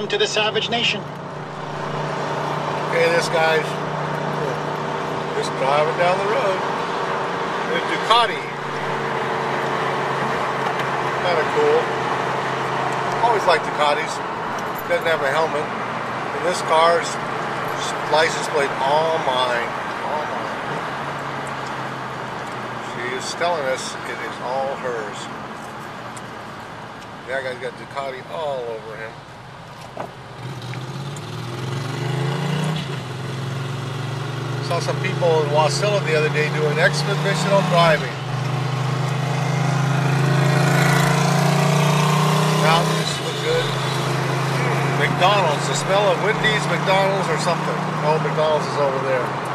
Welcome to the Savage Nation. Okay, this guy's just driving down the road. A Ducati. Kind of cool. Always like Ducatis. Doesn't have a helmet. And this car's license plate all mine. All mine. She is telling us it is all hers. That guy's got Ducati all over him. Saw some people in Wasilla the other day doing exhibitional driving. Mountains look good. McDonald's, the smell of Wendy's, McDonald's, or something. Oh, McDonald's is over there.